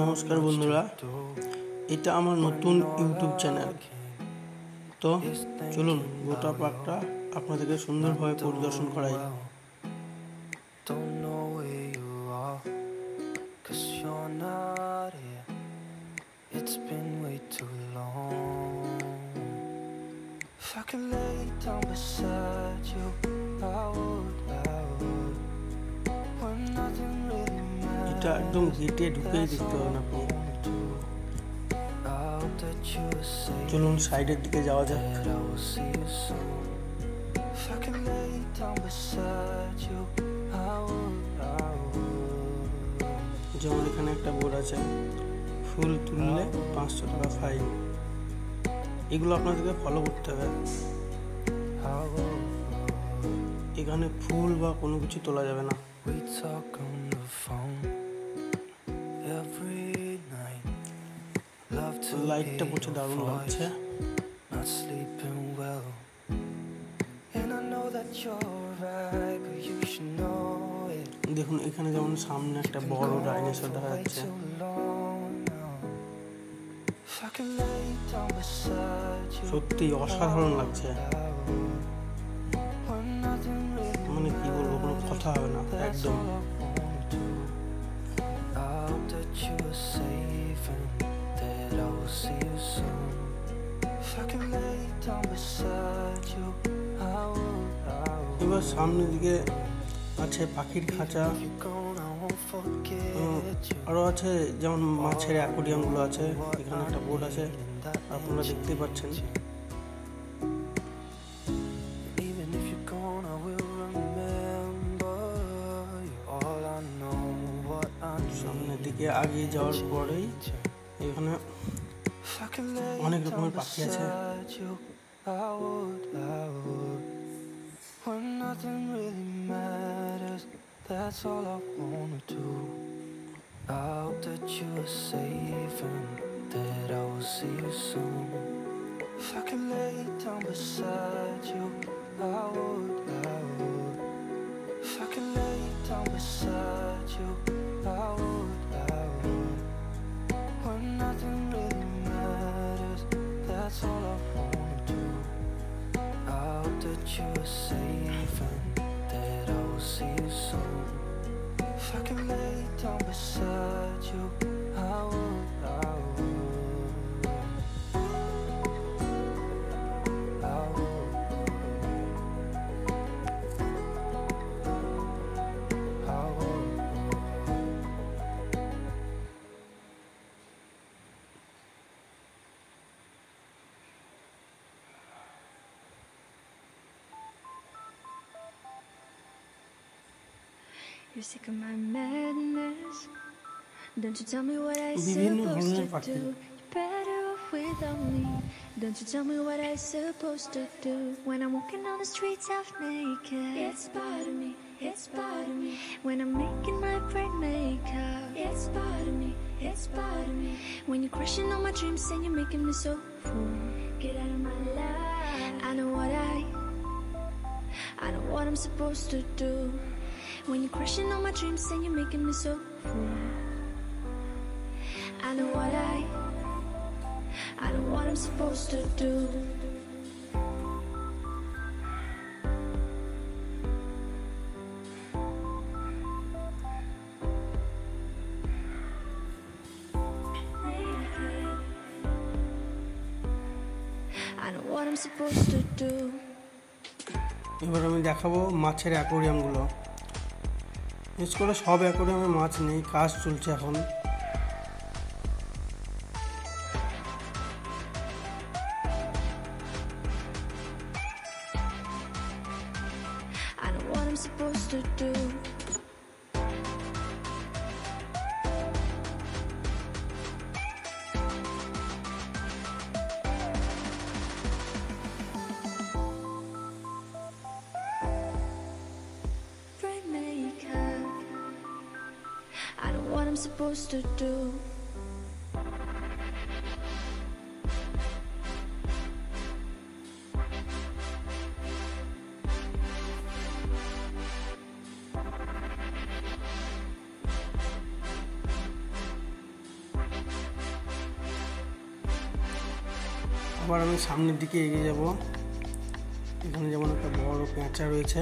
নমস্কার বন্ধুরা এটা আমার নতুন ইউটিউব চ্যানেল তো চলুন গোটা পার্কটা আপনাদেরকে সুন্দরভাবে পরিদর্শন করাই। If I could lay down beside you, I would. এটা একদম গেটে ঢুকেই দেখতে are safe. চলুন সাইডের দিকে যাওয়া যাক. যেমন এখানে একটা বোর্ড আছে, ফুল তুললে পাঁচশো টাকা ফাইন এগুলো আপনাদেরকে ফলো করতে হবে এখানে ফুল বা কোনো কিছু তোলা যাবে না লাইটটা your দারুণ লাগছে. দেখুন এখানে যেমন সামনে একটা বড় ডাইনোসর দেখা যাচ্ছে। সত্যি অসাধারণ লাগছে। মানে কি বলব কোনো কথা হবে না একদম। এবার সামনের দিকে আছে পাখির খাঁচা আরও আছে যেমন মাছের অ্যাকোরিয়ামগুলো আছে এখানে একটা বোর্ড আছে আপনারা দেখতেই পাচ্ছেন আগিয়ে যাওয়ার পরেই এখানে If I could lay অনেক down রকমের পাখি আছে beside you, I would, I would. When nothing really matters, that's all I wanna do. I hope that you are safe and that I will see you soon. If I could lay down beside you, I would, I would. If I could lay down beside you, I would, That I will see you soon. If I could lay down beside you, I would, You're sick of my madness. Don't you tell me what I'm supposed to do. You're better off without me. Don't you tell me what I'm supposed to do. When I'm walking on the streets half naked, it's part of me. It's part of me. When I'm making my break makeup, it's part of me. It's part of me. When you're crushing all my dreams and you're making me so full, get out of my life. I know what I, I know what I'm supposed to do. When you're crushing on my dreams and you're making me so full. I know what I. I know what I'm supposed to do. I know what I'm supposed to do. এবার আমি দেখাবো মাছের অ্যাকোরিয়ামগুলো বিশেষ করে সব অ্যাকোরিয়ামে মাছ নেই কাজ চলছে এখন। supposed to do. আবার আমি সামনের দিকে এগিয়ে যাব এখানে যেমন একটা বড় পেঁচা রয়েছে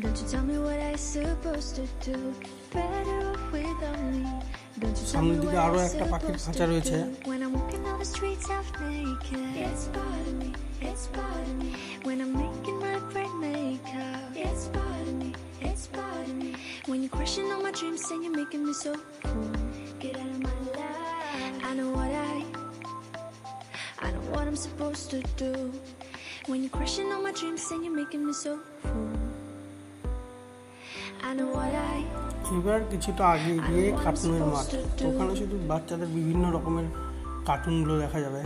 Don't you tell me what I supposed to do Better without me? Don't you tell me what I supposed to do When I'm you're crushing my dreams and you're making me so cool. Get out of my life. I know what i'm supposed to do. When you're crushing all my dreams and you're making me so fool. এবার কিছুটা আগে গিয়ে কার্টুনের মাঠ। ওখানে শুধু বাচ্চাদের বিভিন্ন রকমের কার্টুনগুলো দেখা যাবে।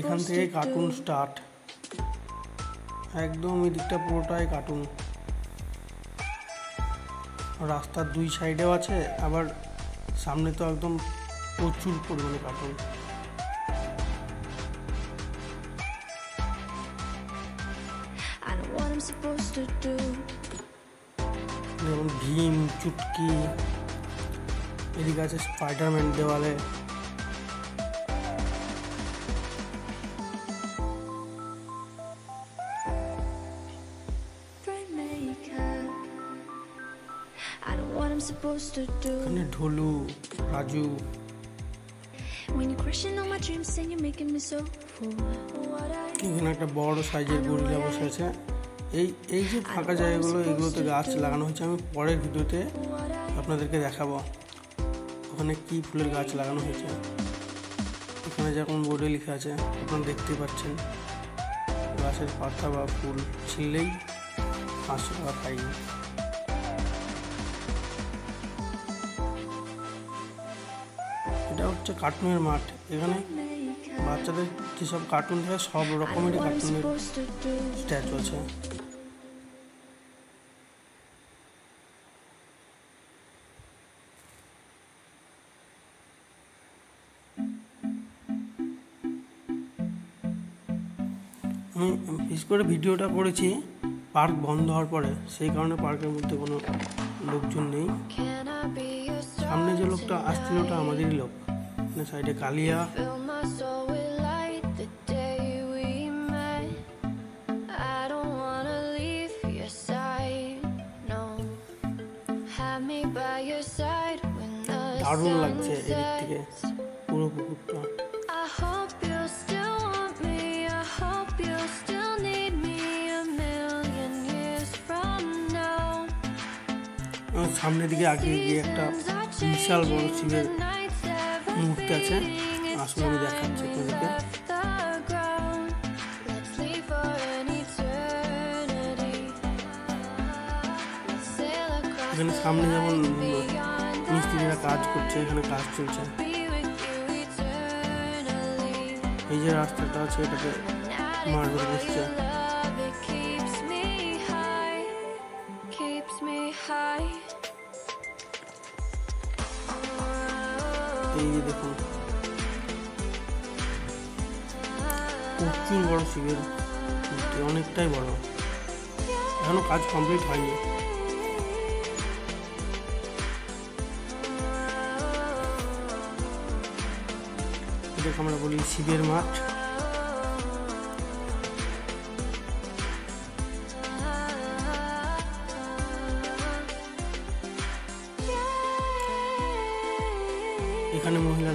এখান থেকে কার্টুন স্টার্ট একদম এই দিকটা পুরোটাই কার্টুন রাস্তার দুই সাইডেও আছে আবার সামনে তো একদম প্রচুর পরিমাণে কার্টুন do. যেমন ভীম চুটকি এদিকে আছে স্পাইডারম্যান দেওয়ালে to do. এখানে ঢোলু Raju When you're crushing all my dreams and you're making me so full. এখানে একটা বড় সাইজের গরিলা বসে আছে। এই এই যে ফাঁকা জায়গাগুলো এগুলোতে গাছ লাগানো হয়েছে আমি পরের ভিডিওতে আপনাদেরকে দেখাবো। ওখানে কি ফুলের গাছ লাগানো হয়েছে। এখানে যেরকম বোর্ডে লেখা আছে আপনারা দেখতেই পাচ্ছেন। গাছের পাতা বা ফুল ছিললেই পাঁচশো টাকা পাই হচ্ছে কার্টুনের মাঠ। এখানে বাচ্চাদের যেসব কার্টুন থাকে, সব রকমেরই কার্টুনের. স্ট্যাচু আছে। আমি বিশেষ করে ভিডিওটা করেছি, পার্ক বন্ধ হওয়ার পরে। সেই কারণে পার্কের মধ্যে কোনো লোকজন নেই। সামনে যে লোকটা আসছিল, ওটা আমাদেরই লোক। সাইডে কালিয়া দারুণ লাগছে এদিক থেকে পুরো পুকুরটা সামনের দিকে আগে গিয়ে একটা বিশাল বড় শিবের মূর্তি আছে। আসলে আমি দেখাচ্ছি আপনাদেরকে এখানে সামনে যেমন মিস্ত্রিরা কাজ করছে, এখানে কাজ চলছে। এই যে রাস্তাটা আছে এটাকে মার্বেল বসছে। প্রচুর বড় শিবের মূর্তি অনেকটাই বড়। এখনও কাজ কমপ্লিট হয়নি। এটাকে আমরা বলি শিবের মাঠ।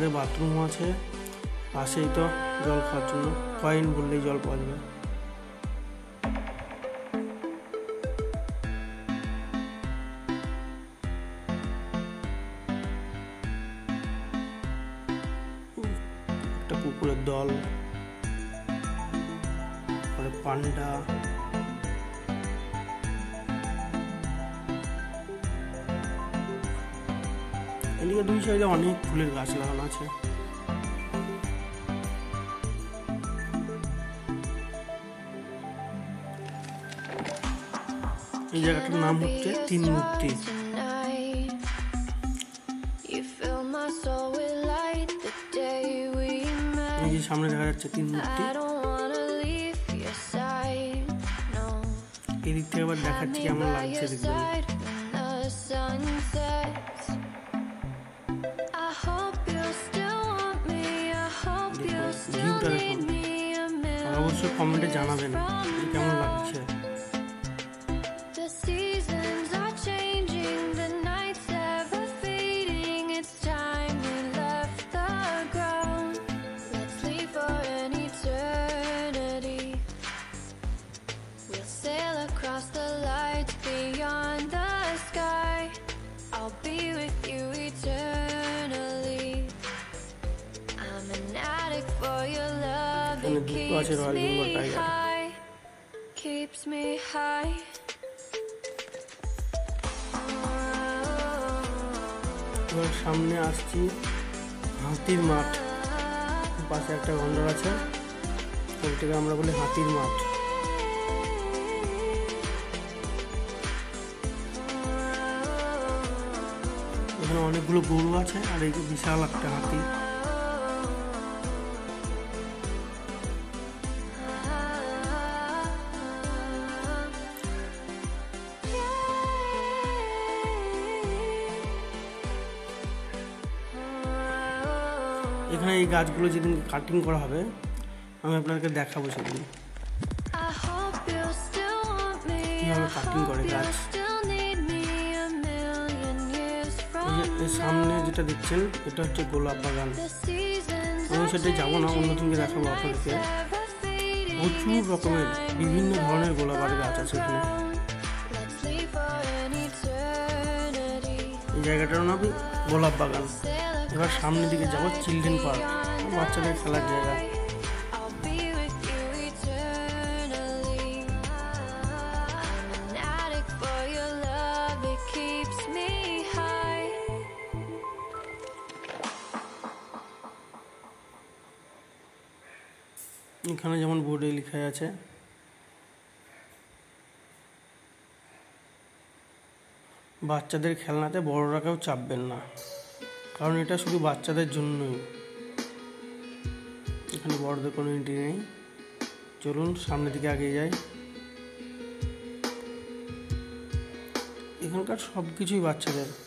এখানে বাথরুম আছে। পাশেই তো জল খাওয়ার জন্য। কয়েন বললেই জল পাওয়া যাবে। একটা কুকুরের দল। পান্ডা। এদিকে দুই সাইডে অনেক ফুলের গাছ লাগানো আছে। এই জায়গাটার নাম হচ্ছে তিন মূর্তি। সামনে দেখা যাচ্ছে তিন মূর্তি। এদিক থেকে আবার দেখাচ্ছি কেমন লাগছে দেখবেন অবশ্যই কমেন্টে জানাবেন কেমন লাগছে। এখানে It দুটো আছে royal Bengal tiger. Keeps me high. এবার সামনে আসছি হাতির মাঠ পাশে একটা গন্ডর আছে ওইটাকে আমরা বলি হাতির মাঠ এখানে অনেকগুলো গরু আছে আর এই যে বিশাল একটা হাতি এখানে এই গাছগুলো যেদিন কাটিং করা হবে আমি আপনাকে দেখাবো সেদিন। কাটিং করে গাছ। সামনে যেটা দেখছেন এটা হচ্ছে গোলাপ বাগান। আমি সেটা যাব না অন্য দিনকে দেখাবো আপনাদেরকে। প্রচুর রকমের বিভিন্ন ধরনের গোলাপ গোলাপের গাছ আছে এখানে। জায়গাটার নাম গোলাপ বাগান। এবার সামনের দিকে যাব চিলড্রেন পার্ক। বাচ্চাদের খেলার জায়গা। এখানে যেমন বোর্ডে লেখা আছে। বাচ্চাদের খেলনাতে বড়রা কেউ চাপবেন না। কারণ এটা শুধু বাচ্চাদের জন্যই। এখানে বড়দের কোনো এন্ট্রি নেই। চলুন, সামনের দিকে আগে যাই। এখানকার সব কিছুই বাচ্চাদের।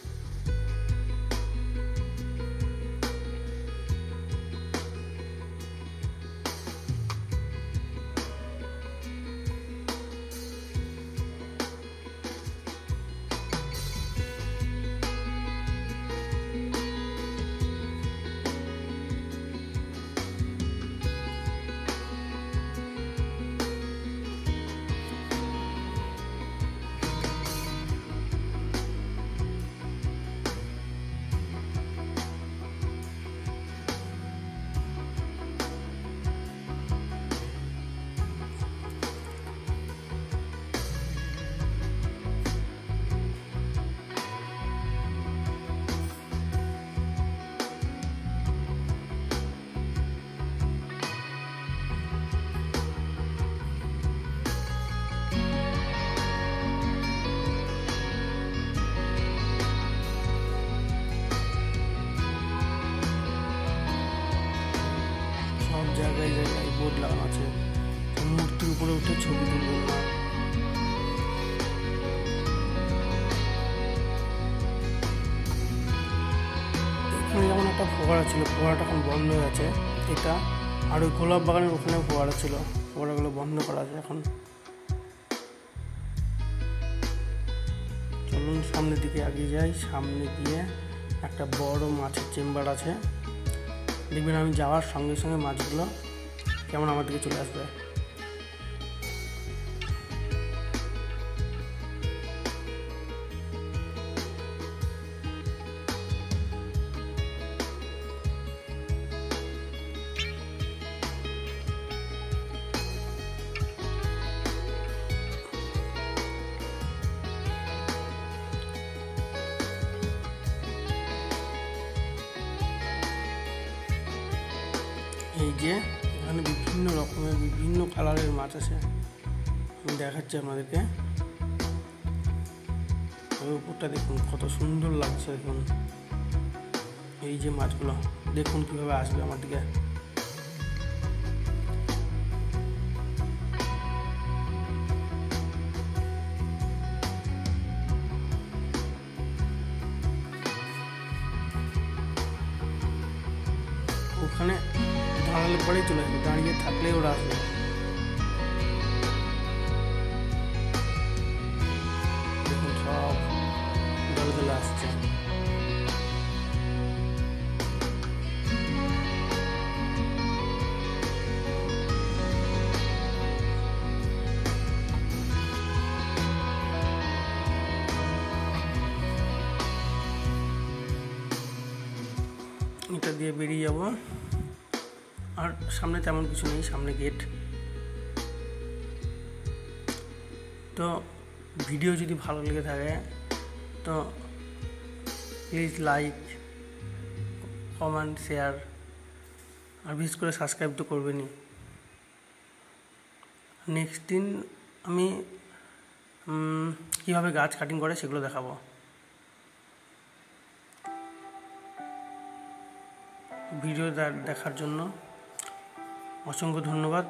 ফোয়ারাটা এখন বন্ধ হয়ে আছে। এটা আর ওই গোলাপ বাগানের ওখানে ফোয়ারা ছিল। ফোয়ারাগুলো বন্ধ করা আছে এখন। চলুন সামনের দিকে এগিয়ে যাই। সামনে গিয়ে একটা বড় মাছের চেম্বার আছে। দেখবেন আমি যাওয়ার সঙ্গে সঙ্গে মাছগুলো কেমন আমার দিকে চলে আসবে। যে এখানে বিভিন্ন রকমের, বিভিন্ন কালারের মাছ আছে। আমি দেখাচ্ছি আপনাদেরকে। ওই উপরটা দেখুন, কত সুন্দর লাগছে দেখুন এই যে মাছগুলো, দেখুন কীভাবে আসবে আমার দিকে। দাঁড়ালে পরেই চলে যাবে দাঁড়িয়ে থাকলেই ওরা আসবে দেখুন সব দলে দলে আসছে এটা দিয়ে বেরিয়ে যাব আর সামনে তেমন কিছু নেই, সামনে গেট তো ভিডিও যদি ভালো লেগে থাকে, তো প্লিজ লাইক কমেন্ট শেয়ার আর বিশেষ করে সাবস্ক্রাইব তো করবেনই। নেক্সট দিন আমি কীভাবে গাছ কাটিং করে সেগুলো দেখাবো। ভিডিও দেখার জন্য। অসংখ্য ধন্যবাদ।